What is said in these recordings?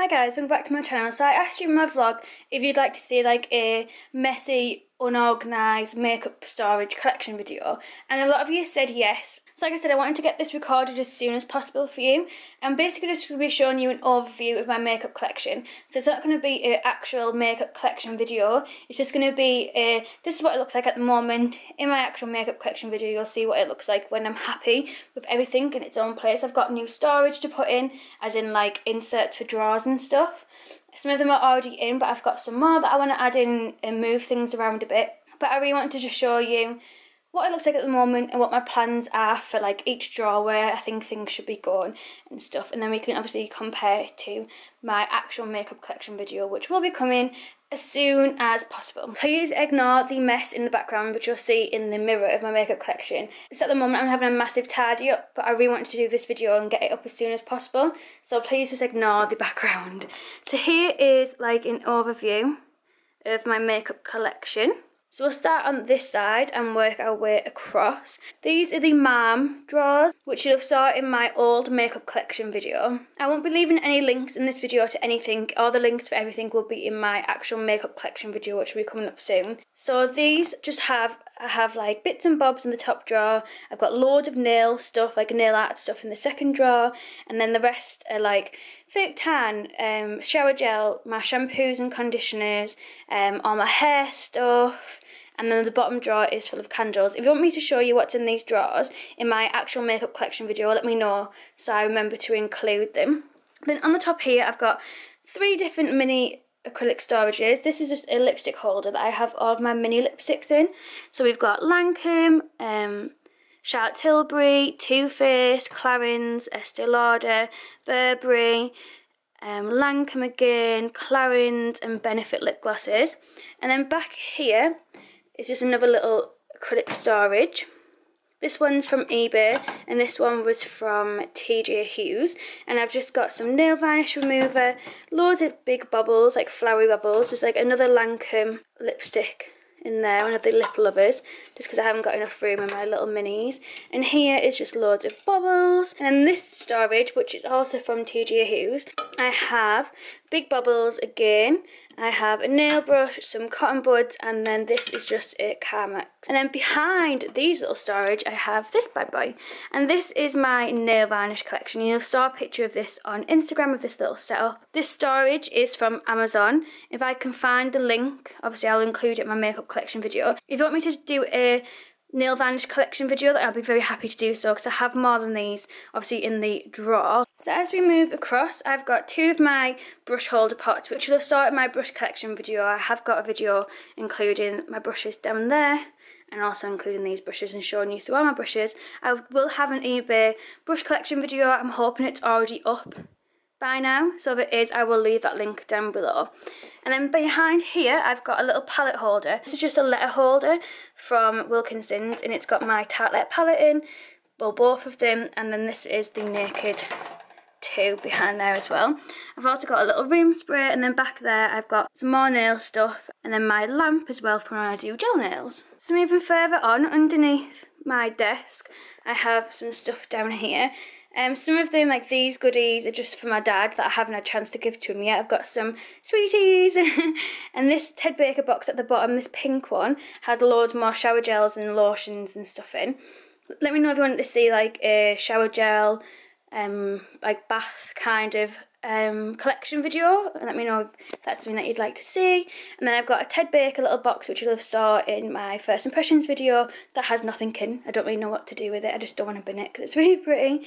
Hi guys, welcome back to my channel. So I asked you in my vlog if you'd like to see like a messy, unorganised makeup storage collection video and a lot of you said yes. So like I said, I wanted to get this recorded as soon as possible for you. I'm basically just going to be showing you an overview of my makeup collection. So it's not going to be an actual makeup collection video. It's just going to be a, this is what it looks like at the moment. In my actual makeup collection video, you'll see what it looks like when I'm happy with everything in its own place. I've got new storage to put in, as in like inserts for drawers and stuff. Some of them are already in, but I've got some more that I want to add in and move things around a bit. But I really wanted to just show you what it looks like at the moment and what my plans are for like each drawer where I think things should be going and stuff and then we can obviously compare it to my actual makeup collection video which will be coming as soon as possible. Please ignore the mess in the background which you'll see in the mirror of my makeup collection. So at the moment I'm having a massive tidy up but I really wanted to do this video and get it up as soon as possible so please just ignore the background. So here is like an overview of my makeup collection. So we'll start on this side and work our way across. These are the Malm drawers, which you'll have saw in my old makeup collection video. I won't be leaving any links in this video to anything. All the links for everything will be in my actual makeup collection video, which will be coming up soon. So these just have I have like bits and bobs in the top drawer. I've got loads of nail stuff, like nail art stuff in the second drawer. And then the rest are like fake tan, um, shower gel, my shampoos and conditioners, um, all my hair stuff. And then the bottom drawer is full of candles. If you want me to show you what's in these drawers in my actual makeup collection video, let me know so I remember to include them. Then on the top here, I've got three different mini acrylic storages. This is just a lipstick holder that I have all of my mini lipsticks in. So we've got Lancome, um, Charlotte Tilbury, Too Faced, Clarins, Estee Lauder, Burberry, um, Lancome again, Clarins and Benefit lip glosses. And then back here is just another little acrylic storage. This one's from eBay and this one was from TJ Hughes and I've just got some nail varnish remover, loads of big bubbles, like flowery bubbles. There's like another Lancome lipstick in there, one of the lip lovers, just because I haven't got enough room in my little minis. And here is just loads of bubbles. And this storage, which is also from TJ Hughes, I have big bubbles again, I have a nail brush, some cotton buds, and then this is just a Carmex. And then behind these little storage, I have this bad boy. And this is my nail varnish collection. You'll saw a picture of this on Instagram of this little setup. This storage is from Amazon. If I can find the link, obviously I'll include it in my makeup collection video. If you want me to do a nail varnish collection video that I'll be very happy to do so because I have more than these obviously in the drawer. So as we move across I've got two of my brush holder pots which will have started my brush collection video. I have got a video including my brushes down there and also including these brushes and showing you through all my brushes. I will have an eBay brush collection video. I'm hoping it's already up by now. So if it is, I will leave that link down below. And then behind here, I've got a little palette holder. This is just a letter holder from Wilkinson's and it's got my Tartelette palette in, well both of them, and then this is the Naked 2 behind there as well. I've also got a little room spray and then back there I've got some more nail stuff and then my lamp as well for when I do gel nails. So moving further on underneath my desk I have some stuff down here um, some of them, like these goodies, are just for my dad that I haven't had a chance to give to him yet. I've got some sweeties. and this Ted Baker box at the bottom, this pink one, has loads more shower gels and lotions and stuff in. Let me know if you want to see like a shower gel, um, like bath kind of um, collection video and let me know if that's something that you'd like to see. And then I've got a Ted Baker little box which you'll have saw in my first impressions video that has nothing in. I don't really know what to do with it. I just don't want to bin it because it's really pretty.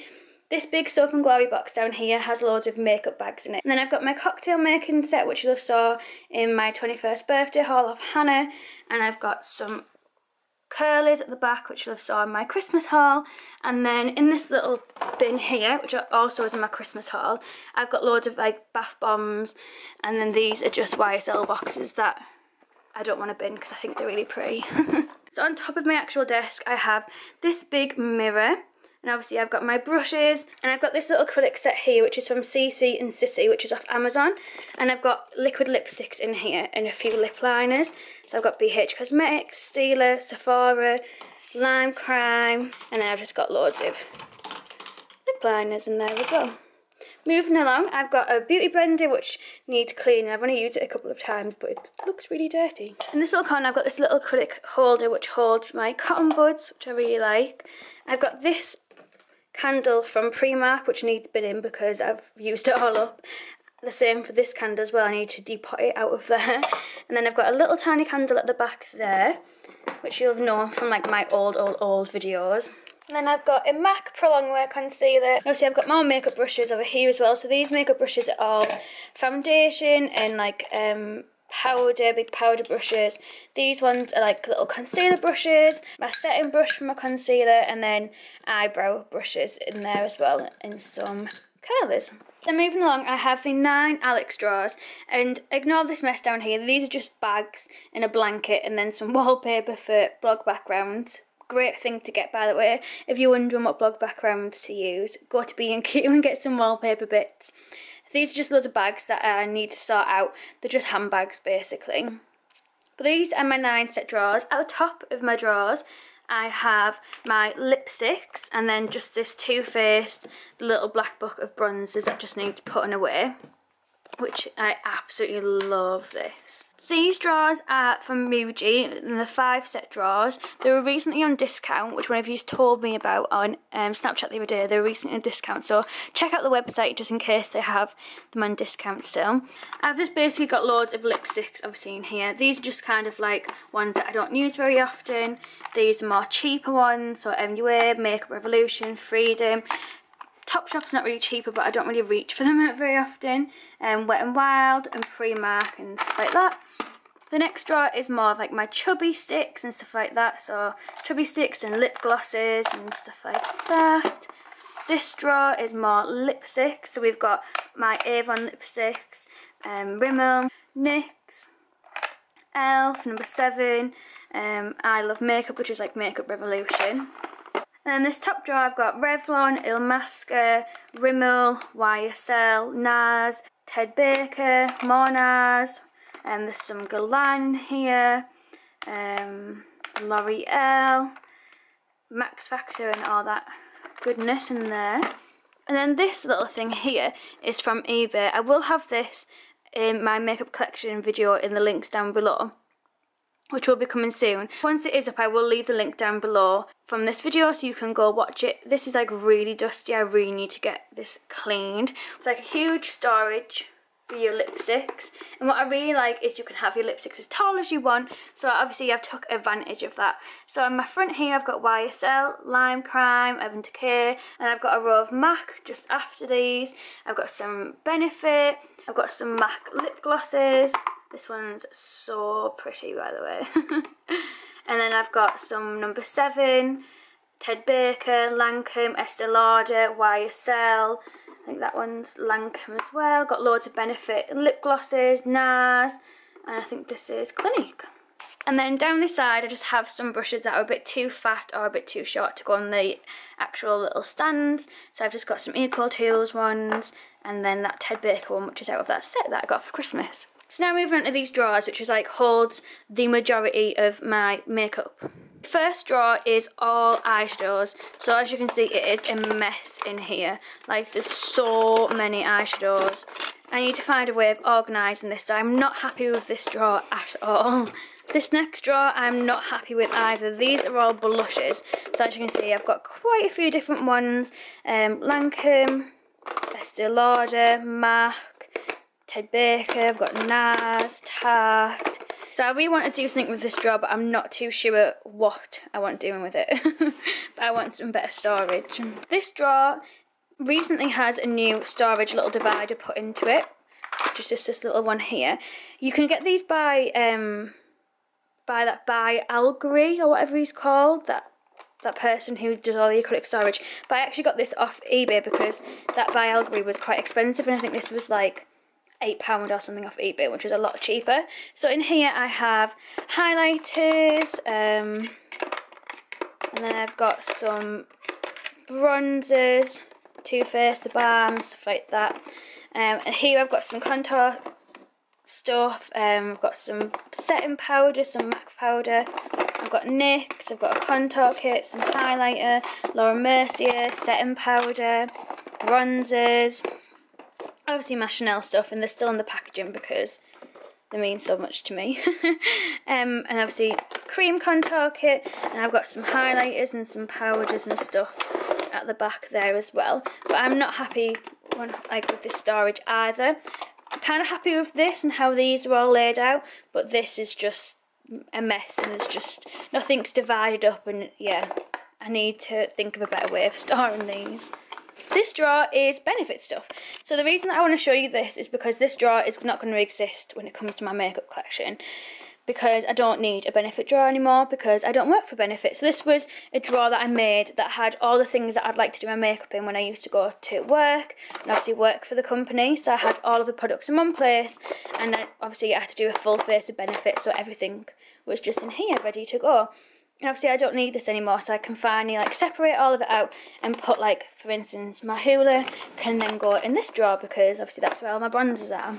This big Soap and Glory box down here has loads of makeup bags in it. And then I've got my cocktail making set, which you'll have saw in my 21st birthday haul of Hannah. And I've got some curlies at the back, which you'll have saw in my Christmas haul. And then in this little bin here, which also is in my Christmas haul, I've got loads of like bath bombs. And then these are just YSL boxes that I don't want to bin because I think they're really pretty. so on top of my actual desk, I have this big mirror and obviously I've got my brushes and I've got this little acrylic set here which is from CC and Sissy which is off Amazon and I've got liquid lipsticks in here and a few lip liners so I've got BH Cosmetics, Stila, Sephora, Lime Crime and then I've just got loads of lip liners in there as well Moving along, I've got a beauty blender which needs cleaning. I've only used it a couple of times, but it looks really dirty. In this little corner, I've got this little acrylic holder which holds my cotton buds, which I really like. I've got this candle from Primark, which needs binning because I've used it all up. The same for this candle as well, I need to depot it out of there. And then I've got a little tiny candle at the back there, which you'll know from like my old, old, old videos. And then I've got a MAC Pro Longwear Concealer. Obviously I've got more makeup brushes over here as well. So these makeup brushes are all foundation and like um, powder, big powder brushes. These ones are like little concealer brushes, my setting brush for my concealer, and then eyebrow brushes in there as well, and some curlers. Then moving along, I have the nine Alex drawers, and ignore this mess down here. These are just bags and a blanket, and then some wallpaper for blog backgrounds great thing to get by the way if you're wondering what blog backgrounds to use go to B&Q and get some wallpaper bits these are just loads of bags that I need to sort out. They're just handbags basically. But these are my nine set drawers. At the top of my drawers I have my lipsticks and then just this Too Faced little black book of bronzers that just need to put putting away which I absolutely love this these drawers are from Muji, and the five set drawers. They were recently on discount, which one of you told me about on um, Snapchat the other day. They were recently on discount, so check out the website just in case they have them on discount still. I've just basically got loads of lipsticks obviously in here. These are just kind of like ones that I don't use very often. These are more cheaper ones, so MUA, Makeup Revolution, Freedom. Topshop's not really cheaper, but I don't really reach for them very often. Um, Wet n Wild and Primark and stuff like that. The next drawer is more of like my chubby sticks and stuff like that. So chubby sticks and lip glosses and stuff like that. This drawer is more lipsticks. So we've got my Avon lipsticks, um, Rimmel, NYX, ELF, number seven, um, I Love Makeup, which is like Makeup Revolution. And then this top drawer I've got Revlon, Illamasqua, Rimmel, YSL, NARS, Ted Baker, more NARS, and there's some Galan here, um, L'Oreal, Max Factor and all that goodness in there. And then this little thing here is from eBay. I will have this in my makeup collection video in the links down below which will be coming soon. Once it is up, I will leave the link down below from this video so you can go watch it. This is like really dusty. I really need to get this cleaned. It's like a huge storage for your lipsticks. And what I really like is you can have your lipsticks as tall as you want. So obviously I've took advantage of that. So on my front here I've got YSL, Lime Crime, Urban Decay, and I've got a row of MAC just after these. I've got some Benefit, I've got some MAC lip glosses, this one's so pretty, by the way. and then I've got some number seven, Ted Baker, Lancome, Estee Lauder, YSL. I think that one's Lancome as well. Got loads of Benefit lip glosses, NARS, and I think this is Clinique. And then down this side I just have some brushes that are a bit too fat or a bit too short to go on the actual little stands. So I've just got some EcoTools ones and then that Ted Baker one which is out of that set that I got for Christmas. So now moving on to these drawers, which is like holds the majority of my makeup. First drawer is all eyeshadows. So as you can see, it is a mess in here. Like there's so many eyeshadows. I need to find a way of organising this. I'm not happy with this drawer at all. This next drawer I'm not happy with either. These are all blushes. So as you can see, I've got quite a few different ones. Um, Lancome, Estee Lauder, MAC, Ted Baker, I've got NARS, Tarte. So I really want to do something with this drawer, but I'm not too sure what I want doing with it. but I want some better storage. This drawer recently has a new storage little divider put into it, which is just this little one here. You can get these by um by that byAlegory or whatever he's called, that that person who does all the acrylic storage. But I actually got this off eBay because that byAlegory was quite expensive, and I think this was like £8 or something off eBay, which is a lot cheaper. So in here I have highlighters, um, and then I've got some bronzers, Too Faced, the balm, stuff like that. Um, and here I've got some contour stuff, um, I've got some setting powder, some MAC powder, I've got NYX, I've got a contour kit, some highlighter, Laura Mercier, setting powder, bronzers, obviously my Chanel stuff and they're still in the packaging because they mean so much to me. um, and obviously cream contour kit and I've got some highlighters and some powders and stuff at the back there as well. But I'm not happy when, like with this storage either. Kind of happy with this and how these are all laid out, but this is just a mess and there's just nothing's divided up and yeah, I need to think of a better way of storing these. This drawer is benefit stuff. So the reason that I want to show you this is because this drawer is not going to exist when it comes to my makeup collection because I don't need a benefit drawer anymore because I don't work for benefit. So this was a drawer that I made that had all the things that I'd like to do my makeup in when I used to go to work and obviously work for the company. So I had all of the products in one place and then obviously I had to do a full face of benefit so everything was just in here ready to go. And obviously I don't need this anymore so I can finally like separate all of it out and put like for instance my Hoola can then go in this drawer because obviously that's where all my bronzers are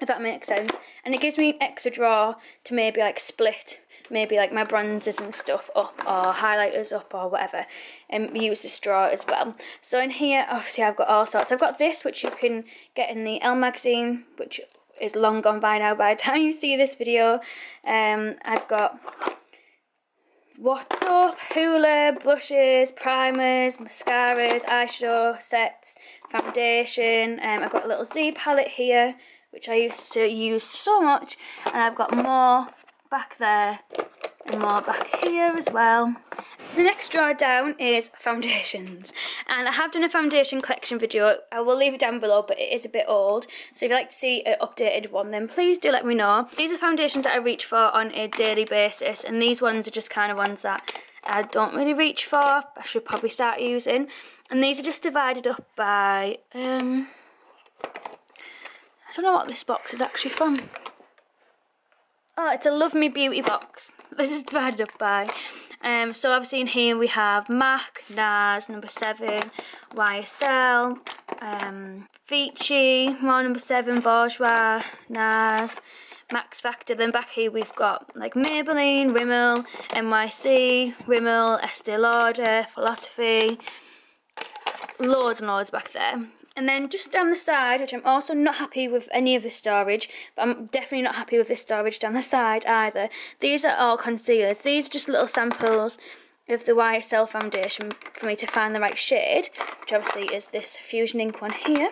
if that makes sense. And it gives me extra drawer to maybe like split maybe like my bronzers and stuff up or highlighters up or whatever and use the drawer as well. So in here obviously I've got all sorts. I've got this which you can get in the Elle magazine which is long gone by now by the time you see this video. Um, I've got Watt's Up, Hoola, brushes, primers, mascaras, eyeshadow sets, foundation. Um, I've got a little Z palette here which I used to use so much and I've got more back there and more back here as well. The next drawer down is foundations and I have done a foundation collection video, I will leave it down below but it is a bit old so if you'd like to see an updated one then please do let me know. These are foundations that I reach for on a daily basis and these ones are just kind of ones that I don't really reach for, I should probably start using and these are just divided up by um, I don't know what this box is actually from. Oh, it's a Love Me Beauty box. This is divided up by. Um, so obviously in here we have MAC, NARS, number 7, YSL, um, Vichy, more number 7, Bourjois, NARS, Max Factor. Then back here we've got like Maybelline, Rimmel, NYC, Rimmel, Estee Lauder, Philosophy, loads and loads back there. And then just down the side, which I'm also not happy with any of the storage, but I'm definitely not happy with this storage down the side either. These are all concealers. These are just little samples of the YSL foundation for me to find the right shade, which obviously is this Fusion Ink one here,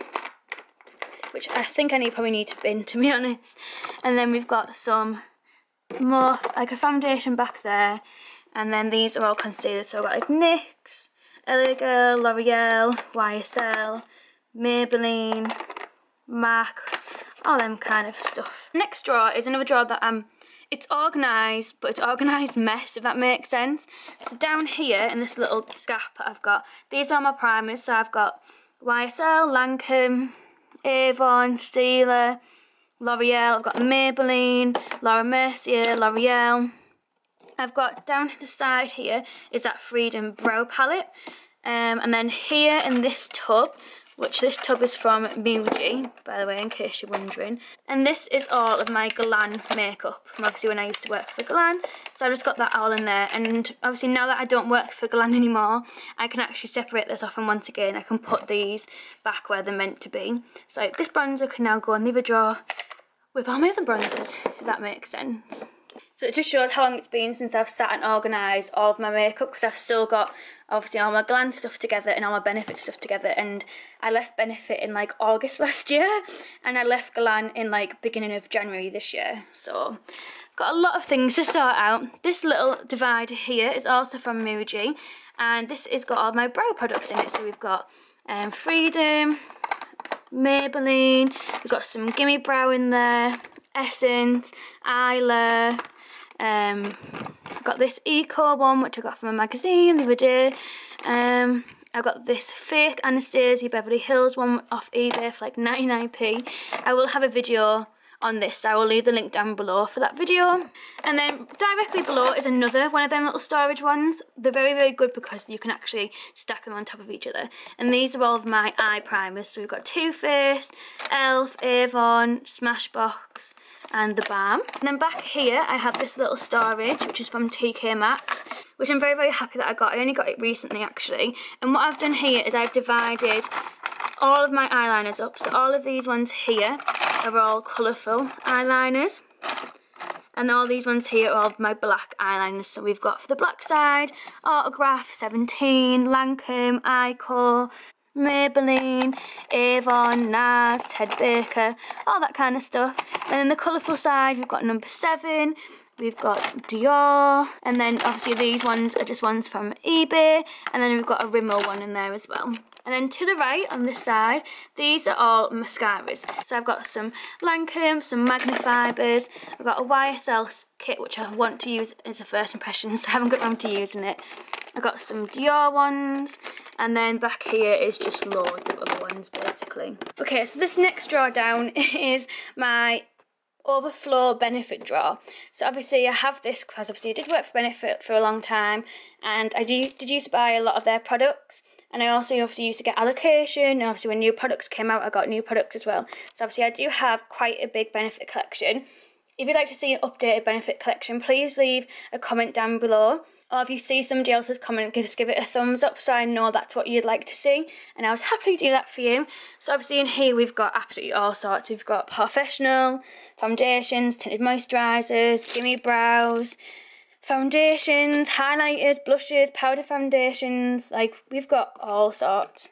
which I think I need probably need to bin to be honest. And then we've got some more, like a foundation back there, and then these are all concealers. So I've got like NYX, LA Girl, L'Oreal, YSL, Maybelline, MAC, all them kind of stuff. Next drawer is another drawer that I'm, it's organised, but it's organised mess, if that makes sense. So down here, in this little gap that I've got, these are my primers. So I've got YSL, Lancome, Avon, Stila, L'Oreal, I've got Maybelline, Laura Mercier, L'Oreal. I've got down the side here is that Freedom Brow Palette. Um, and then here in this tub, which this tub is from Muji, by the way, in case you're wondering. And this is all of my Guerlain makeup from obviously when I used to work for Guerlain. So I just got that all in there. And obviously now that I don't work for Guerlain anymore, I can actually separate this off and once again I can put these back where they're meant to be. So this bronzer can now go in the other drawer with all my other bronzers, if that makes sense. So it just shows how long it's been since I've sat and organised all of my makeup because I've still got obviously all my glam stuff together and all my benefit stuff together and I left benefit in like August last year and I left Guerlain in like beginning of January this year so got a lot of things to sort out. This little divider here is also from Muji and this has got all my brow products in it so we've got um, Freedom, Maybelline, we've got some Gimme Brow in there, Essence, Isla, um, I've got this Eco one, which I got from a magazine the other day. Um, I've got this fake Anastasia Beverly Hills one off eBay for like 99p. I will have a video on this. I will leave the link down below for that video. And then directly below is another one of them little storage ones. They're very, very good because you can actually stack them on top of each other. And these are all of my eye primers. So we've got Too Faced, e.l.f., Avon, Smashbox, and the Balm. And then back here, I have this little storage, which is from TK Maxx, which I'm very, very happy that I got. I only got it recently, actually. And what I've done here is I've divided all of my eyeliners up. So all of these ones here are all colourful eyeliners. And all these ones here are all my black eyeliners. So we've got for the black side, Autograph 17, Lancome, Icor, Maybelline, Avon, NARS, Ted Baker, all that kind of stuff. And then the colourful side, we've got number 7, we've got Dior, and then obviously these ones are just ones from eBay, and then we've got a Rimmel one in there as well. And then to the right on this side, these are all mascaras. So I've got some Lancome, some Magnifibers, I've got a YSL kit which I want to use as a first impression, so I haven't got around to using it. I've got some Dior ones, and then back here is just loads of other ones basically. Okay, so this next drawer down is my overflow benefit drawer. So obviously I have this because obviously I did work for Benefit for a long time and I do did used to buy a lot of their products and I also obviously used to get allocation and obviously when new products came out I got new products as well. So obviously I do have quite a big benefit collection. If you'd like to see an updated benefit collection please leave a comment down below or if you see somebody else's comment, just give it a thumbs up so I know that's what you'd like to see. And I was happy to do that for you. So obviously in here we've got absolutely all sorts. We've got professional, foundations, tinted moisturisers, gimme brows, foundations, highlighters, blushes, powder foundations. Like we've got all sorts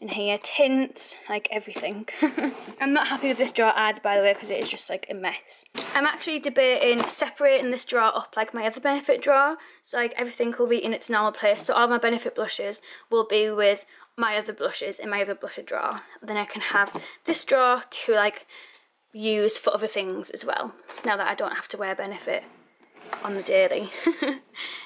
in here, tints, like everything. I'm not happy with this drawer either, by the way, because it is just like a mess. I'm actually debating separating this drawer up like my other benefit drawer, so like everything will be in its normal place. So all my benefit blushes will be with my other blushes in my other blusher drawer. Then I can have this drawer to like use for other things as well, now that I don't have to wear benefit on the daily.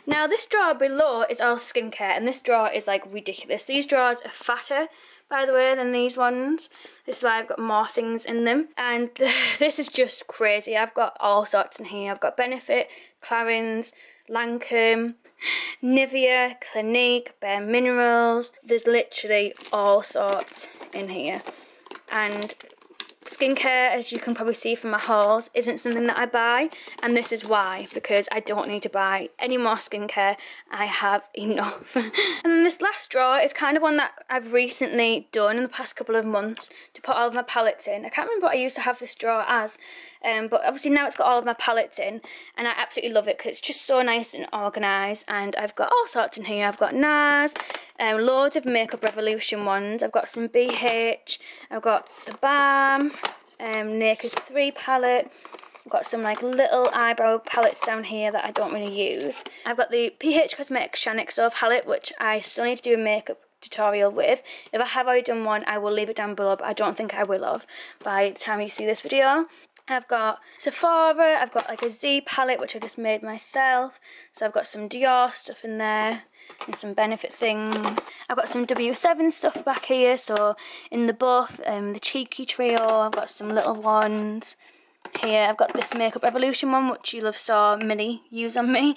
now this drawer below is all skincare and this drawer is like ridiculous. These drawers are fatter by the way than these ones. This is why I've got more things in them and this is just crazy. I've got all sorts in here. I've got Benefit, Clarins, Lancome, Nivea, Clinique, Bare Minerals. There's literally all sorts in here. And Skincare, as you can probably see from my hauls, isn't something that I buy, and this is why, because I don't need to buy any more skincare. I have enough. and then this last drawer is kind of one that I've recently done in the past couple of months to put all of my palettes in. I can't remember what I used to have this drawer as, um, but obviously now it's got all of my palettes in, and I absolutely love it because it's just so nice and organised, and I've got all sorts in here. I've got NARS, um, loads of Makeup Revolution ones. I've got some BH. I've got the Balm, um, Naked 3 palette. I've got some like little eyebrow palettes down here that I don't really use. I've got the BH Cosmetics XO palette, which I still need to do a makeup tutorial with. If I have already done one, I will leave it down below, but I don't think I will have by the time you see this video. I've got Sephora, I've got like a Z palette which I just made myself. So I've got some Dior stuff in there and some benefit things. I've got some W7 stuff back here. So in the buff, um, the Cheeky Trio, I've got some little ones. Here I've got this Makeup Revolution one which you love saw Millie use on me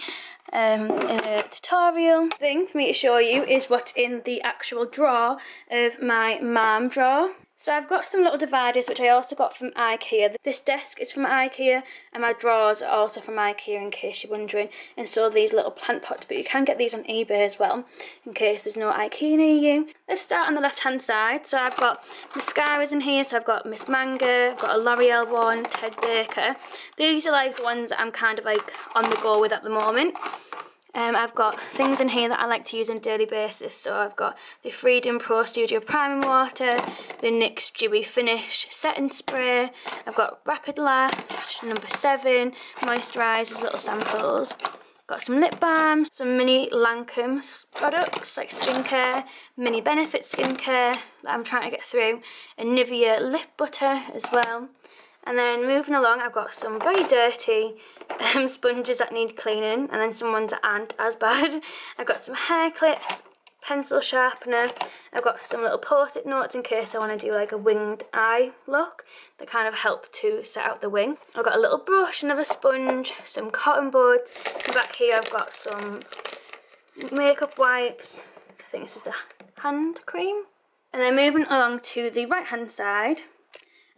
um, in a tutorial. thing for me to show you is what's in the actual drawer of my Malm drawer. So I've got some little dividers which I also got from Ikea. This desk is from Ikea and my drawers are also from Ikea in case you're wondering. And so these little plant pots, but you can get these on eBay as well in case there's no Ikea near you. Let's start on the left hand side. So I've got mascaras in here. So I've got Miss Manga, I've got a L'Oreal one, Ted Baker. These are like the ones I'm kind of like on the go with at the moment. Um, I've got things in here that I like to use on a daily basis. So I've got the Freedom Pro Studio Priming Water, the NYX Dewy Finish Setting Spray. I've got Rapid Lash, number 7, moisturisers, little samples. Got some lip balms, some mini Lancome products like skincare, mini Benefit skincare that I'm trying to get through, and Nivea lip butter as well. And then moving along, I've got some very dirty um, sponges that need cleaning, and then some ones that aren't as bad. I've got some hair clips, pencil sharpener. I've got some little post-it notes in case I want to do like a winged eye look that kind of help to set out the wing. I've got a little brush, another sponge, some cotton buds. And back here I've got some makeup wipes. I think this is the hand cream. And then moving along to the right hand side,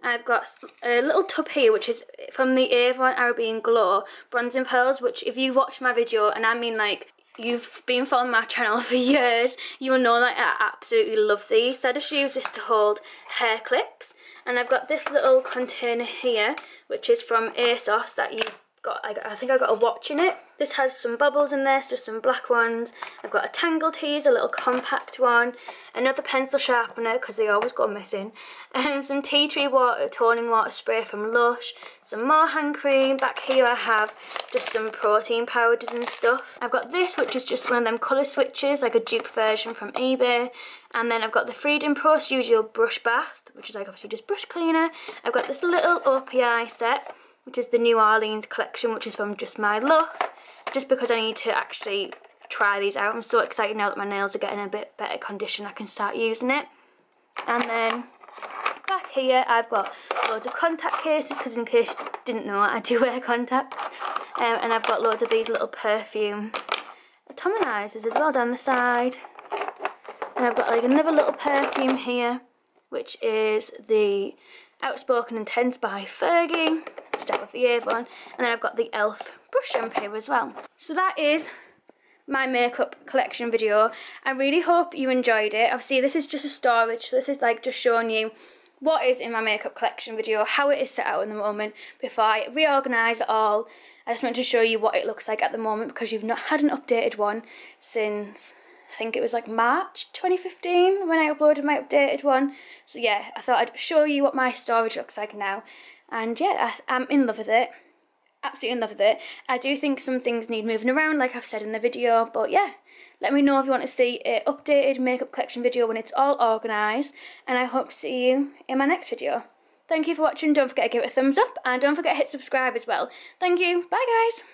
I've got a little tub here which is from the Avon Arabian Glow Bronzing Pearls which if you watch my video and I mean like you've been following my channel for years, you will know that I absolutely love these. So I just use this to hold hair clips. And I've got this little container here, which is from ASOS that you got, I, think I got a watch in it. This has some bubbles in there, just some black ones. I've got a Tangle Tease, a little compact one, another pencil sharpener, because they always go missing, and some tea tree water, toning water spray from Lush, some more hand cream. Back here I have just some protein powders and stuff. I've got this, which is just one of them colour switches, like a dupe version from eBay. And then I've got the Freedom Pro Studio Brush Bath, which is like obviously just brush cleaner. I've got this little OPI set, which is the New Orleans collection, which is from Just My Look, just because I need to actually try these out. I'm so excited now that my nails are getting a bit better condition, I can start using it. And then back here I've got loads of contact cases, because in case you didn't know, I do wear contacts. Um, and I've got loads of these little perfume atomizers as well down the side. And I've got like another little perfume here, which is the Outspoken Intense by Fergie start with the Avon. And then I've got the e.l.f. brush shampoo as well. So that is my makeup collection video. I really hope you enjoyed it. Obviously this is just a storage, so this is like just showing you what is in my makeup collection video, how it is set out in the moment before I reorganise it all. I just want to show you what it looks like at the moment because you've not had an updated one since I think it was like March 2015 when I uploaded my updated one. So yeah, I thought I'd show you what my storage looks like now. And yeah, I, I'm in love with it. Absolutely in love with it. I do think some things need moving around, like I've said in the video, but yeah. Let me know if you want to see an updated makeup collection video when it's all organised, and I hope to see you in my next video. Thank you for watching, don't forget to give it a thumbs up, and don't forget to hit subscribe as well. Thank you, bye guys!